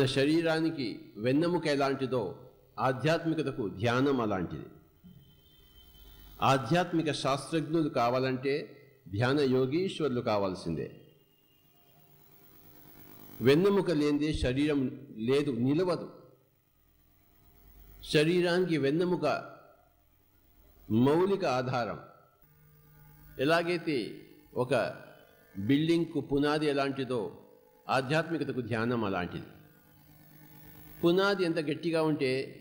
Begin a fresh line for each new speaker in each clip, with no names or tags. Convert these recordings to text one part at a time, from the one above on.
మన శరీరానికి వెన్నెముక ఎలాంటిదో ఆధ్యాత్మికతకు ధ్యానం అలాంటిది. ఆధ్యాత్మిక శాస్త్రజ్ఞులు కావాలంటే ధ్యాన యోగీశ్వరులు కావాల్సిందే. వెన్నెముక లేనిదే శరీరం లేదు నిలవదు. శరీరానికి వెన్నెముక మౌలిక ఆధారం. ఎలాగైతే ఒక బిల్డింగ్కు పునాది ఎలాంటిదో ఆధ్యాత్మికతకు ధ్యానం అలాంటిది. పునాది ఎంత గట్టిగా ఉంటే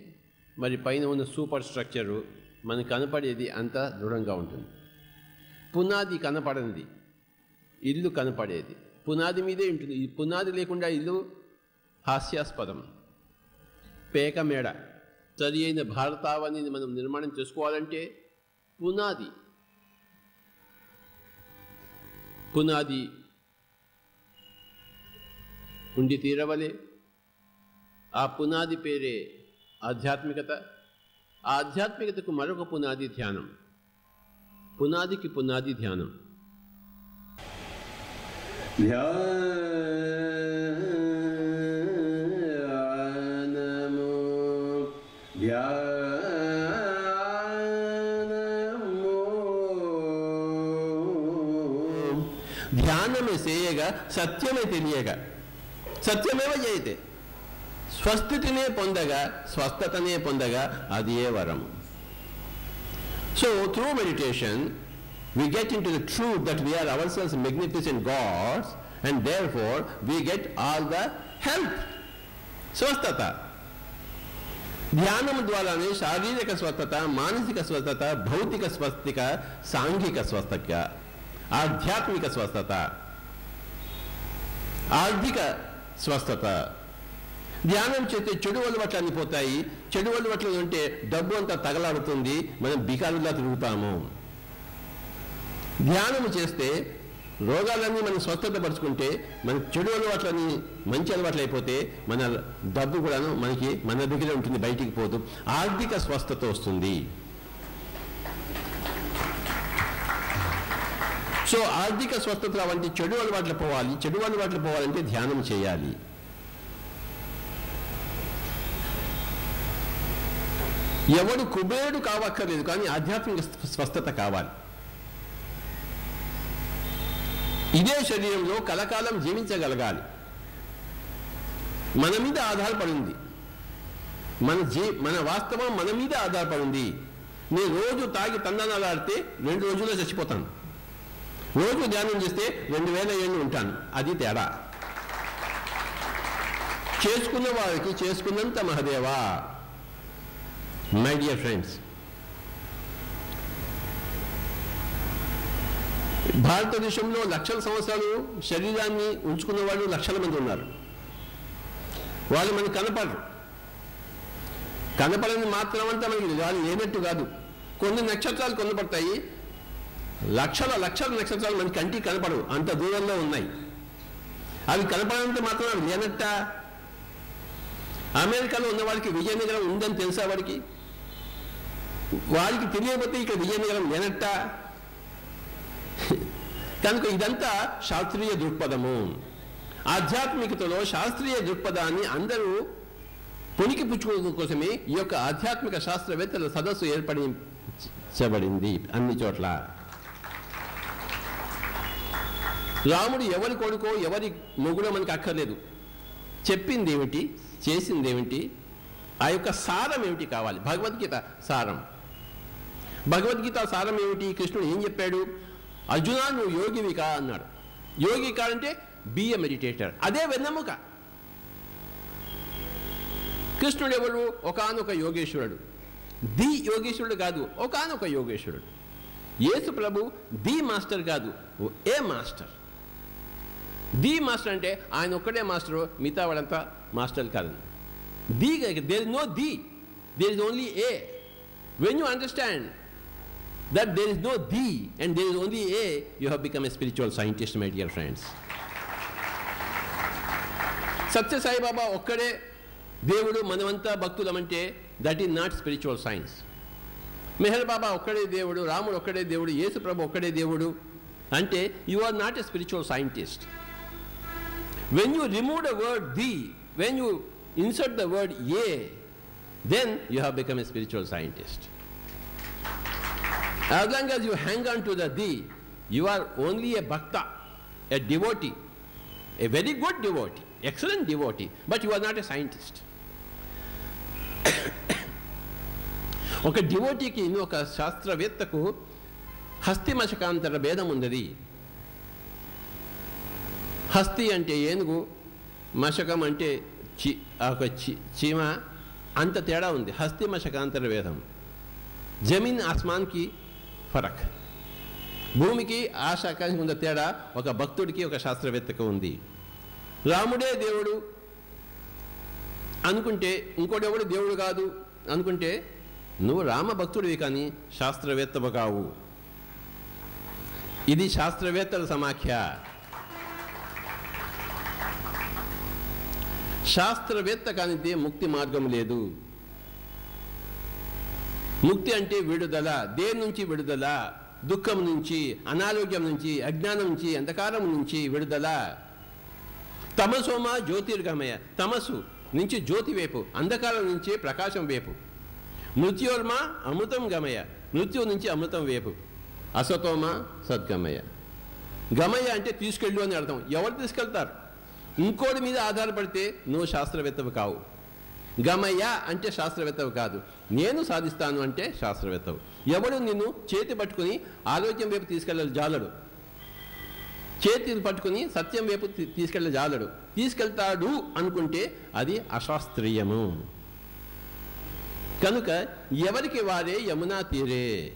మరి పైన ఉన్న సూపర్ స్ట్రక్చరు మనకు కనపడేది అంత దృఢంగా ఉంటుంది. పునాది కనపడనిది. ఇల్లు కనపడేది. పునాది మీదే ఉంటుంది. ఈ పునాది లేకుండా ఇల్లు హాస్యాస్పదం. పేక మేడ. సరి అయిన భారతావనిని మనం నిర్మాణం చేసుకోవాలంటే పునాది. పునాది ఉండి తీరవలే. ఆ పునాది పేరే ఆధ్యాత్మికత ఆ ఆధ్యాత్మికతకు మరొక పునాది ధ్యానం పునాదికి పునాది ధ్యానం
ధ్యానము ధ్యానము
ధ్యానమే చేయగా సత్యమే తెలియగా సత్యమేవ చేయతే స్వస్థితినే పొందగా స్వస్థతనే పొందగా అది ఏ వరం? So through meditation we get into the truth that we are ourselves magnificent gods and therefore we get all the health స్వస్థత ధ్యానం ద్వారానే శారీరక స్వస్థత మానసిక స్వస్థత భౌతిక స్వస్థిక సాంఘిక స్వస్థత ఆధ్యాత్మిక స్వస్థత ఆర్థిక స్వస్థత ధ్యానం చేస్తే చెడు అలవాట్లన్నీ పోతాయి. చెడు అలవాట్లు ఉంటే డబ్బు అంతా తగలాడుతుంది. మనం బికారులా తిరుగుతాము. ధ్యానం చేస్తే రోగాలన్నీ మనం స్వస్థత పరుచుకుంటే మన చెడు అలవాట్లని మంచి అలవాట్లు అయిపోతే మన డబ్బు కూడాను మనకి మన దగ్గర ఉంటుంది బయటికి పోదు. ఆర్థిక స్వస్థత వస్తుంది. సో ఆర్థిక స్వస్థత వంటి చెడు అలవాట్లు పోవాలి. చెడు అలవాట్లు పోవాలంటే ధ్యానం చేయాలి. ఎవడు కుబేరుడు కావక్కర్లేదు కానీ ఆధ్యాత్మిక స్వస్థత కావాలి. ఇదే శరీరంలో కలకాలం జీవించగలగాలి. మన మీద ఆధారపడింది. మన జీ మన వాస్తవం మన మీద ఆధారపడింది. నేను రోజు తాగి తందనాలాడితే రెండు రోజుల్లో చచ్చిపోతాను. రోజు ధ్యానం చేస్తే రెండు వేల ఏళ్ళు ఉంటాను. అది తేడా. చేసుకున్న వారికి చేసుకున్నంత మహదేవా. మై డియర్ ఫ్రెండ్స్ భారతదేశంలో లక్షల సంవత్సరాలు శరీరాన్ని ఉంచుకున్న వాళ్ళు లక్షల మంది ఉన్నారు. వాళ్ళు మనకు కనపడరు. కనపడని మాత్రం అంతా మనకి వాళ్ళు లేనట్టు కాదు. కొన్ని నక్షత్రాలు కనపడతాయి. లక్షల లక్షల నక్షత్రాలు మనకి కంటికి కనపడవు. అంత దూరంలో ఉన్నాయి. అవి కనపడనంత మాత్రం అవి లేనట్ట? అమెరికాలో ఉన్నవాడికి విజయనగరం ఉందని తెలుసా వాడికి? వారికి తెలియకపోతే ఇక్కడ విజయనగరం లేనట్ట కనుక ఇదంతా శాస్త్రీయ దృక్పథము. ఆధ్యాత్మికతలో శాస్త్రీయ దృక్పథాన్ని అందరూ పునికి పుచ్చుకోవడం కోసమే ఈ యొక్క ఆధ్యాత్మిక శాస్త్రవేత్తల సదస్సు ఏర్పడించబడింది అన్ని చోట్ల. రాముడు ఎవరి కొడుకో ఎవరి మొగుడో మనకి అక్కర్లేదు. చెప్పింది ఏమిటి చేసింది ఏమిటి ఆ యొక్క సారం ఏమిటి కావాలి? భగవద్గీత సారం. భగవద్గీత సారం ఏమిటి? కృష్ణుడు ఏం చెప్పాడు? అర్జున నువ్వు కా? అన్నాడు. యోగి కాడంటే బి ఎ మెడిటేటర్ అదే వెన్నెముక. కృష్ణుడు ఎవరు? ఒకనొక యోగేశ్వరుడు. ది యోగేశ్వరుడు కాదు ఒకనొక యోగేశ్వరుడు. యేసు ప్రభు ది మాస్టర్ కాదు ఏ మాస్టర్? ది మాస్టర్ అంటే ఆయన ఒక్కడే మాస్టరు మిగతా వాళ్ళంతా మాస్టర్ కాదు. The there is no the. There is only a when you understand that there is no thee and there is only a, you have become a spiritual scientist, my dear friends. Satya Saibaba ఒక్కడే దేవుడు మనమంతా భక్తులమంటే that is not spiritual science Meher Baba ఒక్కడే దేవుడు రాముడు ఒక్కడే దేవుడు యేసు ప్రభు ఒక్కడే దేవుడు అంటే you are not a spiritual scientist when you remove the word the when you insert the word a then you have become a spiritual scientist As long as you hang on to the the, you are only a bhakta, a devotee, a very good devotee, excellent devotee, but you are not a scientist. ఒక డివోటీకి ఒక శాస్త్రవేత్తకు హస్తి మశకాంతర భేదం ఉన్నది హస్తి అంటే ఏనుగు మశకం అంటే చి ఒక చి చీమ అంత తేడా ఉంది హస్తి మశకాంతర భేదం జమీన్ ఆస్మాన్కి ఫరక్. భూమికి ఆకాశం ఉన్న తేడా ఒక భక్తుడికి ఒక శాస్త్రవేత్తకు ఉంది. రాముడే దేవుడు అనుకుంటే ఇంకోటెవడు దేవుడు కాదు? అనుకుంటే నువ్వు రామ భక్తుడివి కానీ శాస్త్రవేత్తవు కావు ఇది శాస్త్రవేత్తల సమాఖ్య. శాస్త్రవేత్త కానిదే ముక్తి మార్గం లేదు. ముక్తి అంటే విడుదల. దేని నుంచి విడుదల? దుఃఖం నుంచి అనారోగ్యం నుంచి అజ్ఞానం నుంచి అంధకారం నుంచి విడుదల. తమసోమ జ్యోతిర్గమయ. తమసు నుంచి జ్యోతి వైపు అంధకారం నుంచి ప్రకాశం వైపు. మృత్యోర్మ అమృతం గమయ. మృత్యు నుంచి అమృతం వైపు. అసతోమ సద్గమయ. గమయ అంటే తీసుకెళ్ళు అని అర్థం. ఎవరు తీసుకెళ్తారు? ఇంకోటి మీద ఆధారపడితే నువ్వు శాస్త్రవేత్తవు కావు. గమయ్య అంటే శాస్త్రవేత్తవు కాదు. నేను సాధిస్తాను అంటే శాస్త్రవేత్తవు. ఎవడు నిన్ను చేతి పట్టుకుని ఆరోగ్యం వైపు తీసుకెళ్ళాలి జాలడు. చేతిని పట్టుకుని సత్యం వైపు తీసుకెళ్ళ జాలడు. తీసుకెళ్తాడు అనుకుంటే అది అశాస్త్రీయము. కనుక ఎవరికి వారే యమునా తీరే?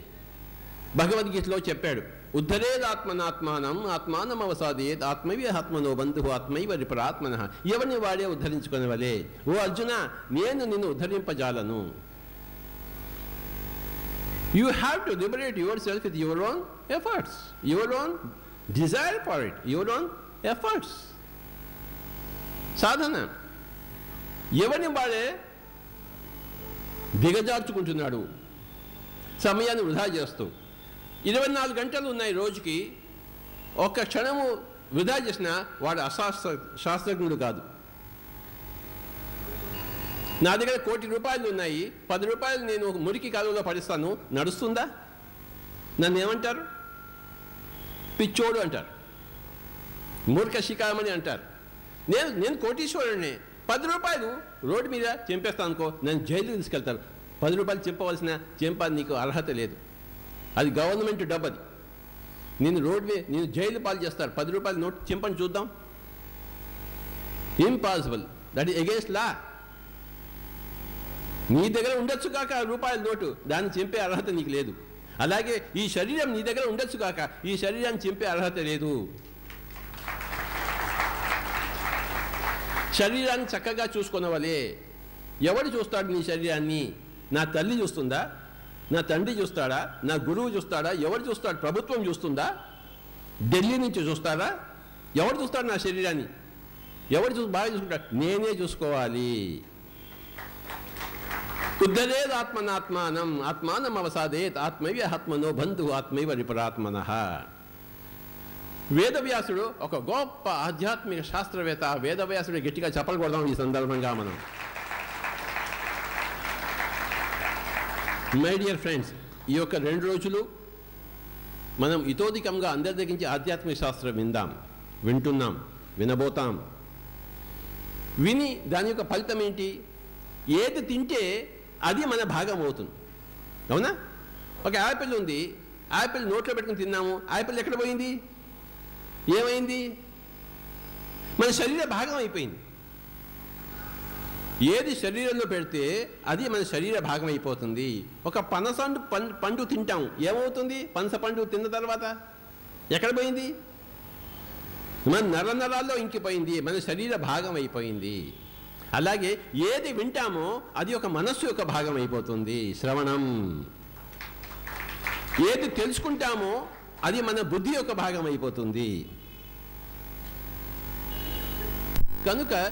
భగవద్గీతలో చెప్పాడు. ఉద్ధరేదాత్మనాత్మానం ఆత్మానం అవసాదేత్ ఆత్మవి ఆత్మనో బంధు ఆత్మైవ రిపరాత్మన ఎవరిని వాడే ఉద్ధరించుకునేవలే? ఓ అర్జున నేను నిన్ను ఉద్ధరింపజాలను. You have to liberate yourself with your own efforts your own desire for it your own efforts సాధన. ఎవరిని వాడే? దిగజార్చుకుంటున్నాడు. సమయాన్ని వృధా చేస్తూ. ఇరవై నాలుగు గంటలు ఉన్నాయి రోజుకి. ఒక్క క్షణము వృధా చేసిన వాడు అశాస్త్ర శాస్త్రజ్ఞుడు కాదు. నా దగ్గర కోటి రూపాయలు ఉన్నాయి. పది రూపాయలు నేను ఒక మురికి కాలువలో పడిస్తాను. నడుస్తుందా? నన్ను ఏమంటారు? పిచ్చోడు అంటారు. మూర్ఖ శిఖామని అంటారు. నేను నేను కోటీశ్వరుడిని పది రూపాయలు రోడ్డు మీద చెంపేస్తాను అనుకో నన్ను జైలు తీసుకెళ్తారు. పది రూపాయలు చెంపవలసిన చెంప నీకు అర్హత లేదు. అది గవర్నమెంట్ డబ్బు అది. నేను రోడ్వే నేను జైలు పాలు చేస్తారు. పది రూపాయలు నోట్ చింపని చూద్దాం. Impossible that is against law నీ దగ్గర ఉండొచ్చు కాక రూపాయల నోటు. దాన్ని చింపే అర్హత నీకు లేదు. అలాగే ఈ శరీరం నీ దగ్గర ఉండొచ్చు కాక ఈ శరీరాన్ని చింపే అర్హత లేదు. శరీరాన్ని చక్కగా చూసుకున్నవలే ఎవడు చూస్తాడు నీ శరీరాన్ని? నా తల్లి చూస్తుందా? నా తండ్రి చూస్తాడా? నా గురువు చూస్తాడా? ఎవరు చూస్తాడు? ప్రభుత్వం చూస్తుందా? ఢిల్లీ నుంచి చూస్తాడా ఎవరు చూస్తాడు నా శరీరాన్ని? ఎవరు చూ బాగా చూసుకుంటాడు? నేనే చూసుకోవాలి. ఉద్ధరేద్ ఆత్మనాత్మానం ఆత్మానం అవసాదేత్ ఆత్మైవ ఆత్మనో బంధు ఆత్మైవ నిపరాత్మన వేదవ్యాసుడు ఒక గొప్ప ఆధ్యాత్మిక శాస్త్రవేత్త. వేదవ్యాసుడు గట్టిగా చెప్పలు కొడదాం ఈ సందర్భంగా మనం. మై డియర్ ఫ్రెండ్స్ ఈ యొక్క రెండు రోజులు మనం ఇతోధికంగా అందరి దగ్గర నుంచి ఆధ్యాత్మిక శాస్త్రం విందాం వింటున్నాం వినబోతాం. విని దాని యొక్క ఫలితం ఏంటి? ఏది తింటే అది మన భాగం అవుతుంది. అవునా? ఒక యాపిల్ ఉంది. యాపిల్ నోట్లో పెట్టుకుని తిన్నాము. యాపిల్ ఎక్కడ పోయింది? ఏమైంది? మన శరీర భాగం అయిపోయింది. ఏది శరీరంలో పెడితే అది మన శరీర భాగం అయిపోతుంది ఒక పనసండు పండు పండు తింటాం. ఏమవుతుంది? పనస పండు తిన్న తర్వాత ఎక్కడ పోయింది? మన నర నరాల్లో ఇంకిపోయింది. మన శరీర భాగం అయిపోయింది అలాగే ఏది వింటామో అది ఒక మనస్సు యొక్క భాగం అయిపోతుంది శ్రవణం. ఏది తెలుసుకుంటామో అది మన బుద్ధి యొక్క భాగం అయిపోతుంది కనుక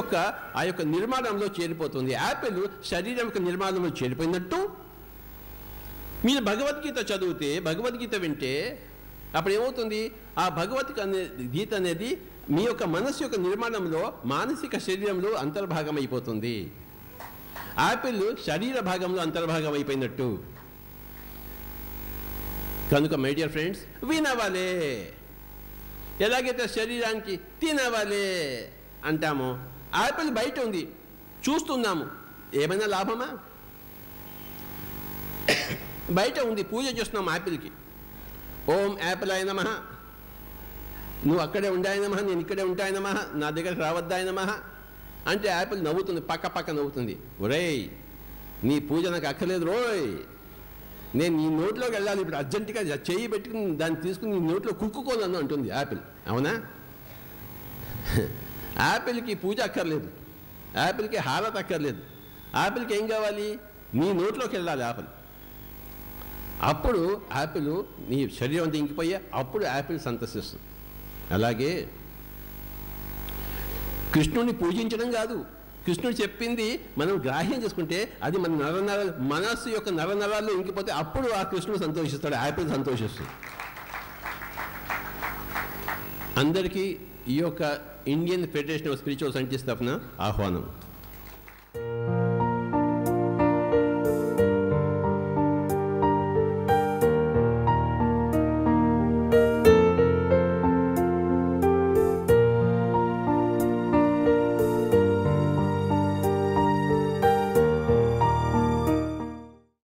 యొక్క ఆ యొక్క నిర్మాణంలో చేరిపోతుంది. యాపిల్ శరీరం యొక్క నిర్మాణంలో చేరిపోయినట్టు. మీరు భగవద్గీత చదివితే భగవద్గీత వింటే అప్పుడు ఏమవుతుంది? ఆ భగవత్ అనే గీత అనేది మీ యొక్క మనస్సు యొక్క నిర్మాణంలో మానసిక శరీరంలో అంతర్భాగం అయిపోతుంది యాపిల్ శరీర భాగంలో అంతర్భాగం అయిపోయినట్టు కనుక మై డియర్ ఫ్రెండ్స్ వినవలే. ఎలాగైతే శరీరానికి తినవలే అంటామో ఆపిల్ బయట ఉంది. చూస్తున్నాము. ఏమైనా లాభమా? బయట ఉంది. పూజ చేస్తున్నాం యాపిల్కి ఓం యాపిల్ ఆయనమ నువ్వు అక్కడే ఉండాయనమహ నేను ఇక్కడే ఉంటాయనమహ నా దగ్గరకు రావద్దాయనమహ అంటే యాపిల్ నవ్వుతుంది పక్క పక్క నవ్వుతుంది. ఒరేయ్ నీ పూజ నాకు అక్కర్లేదు రోయ్. నేను నీ నోట్లోకి వెళ్ళాలి ఇప్పుడు అర్జెంటుగా చెయ్యి పెట్టుకుని దాన్ని తీసుకుని నీ నోట్లో కుక్కుకోవాలని అంటుంది యాపిల్ అవునా? యాపిల్కి పూజ అక్కర్లేదు. యాపిల్కి హారత్ అక్కర్లేదు. యాపిల్కి ఏం కావాలి? నీ నోట్లోకి వెళ్ళాలి యాపిల్ అప్పుడు యాపిల్ నీ శరీరం అంతా ఇంకిపోయి అప్పుడు యాపిల్ సంతసిస్తుంది. అలాగే కృష్ణుడిని పూజించడం కాదు. కృష్ణుడు చెప్పింది మనం గ్రాహ్యం చేసుకుంటే అది మన నరనర మనస్సు యొక్క నరనరాల్లో ఇంకిపోతే అప్పుడు ఆ కృష్ణుడు సంతోషిస్తాడు యాపిల్ సంతోషిస్తుంది. అందరికీ ఈ యొక్క Indian federation of spiritual scientist తరఫున ఆహ్వానం.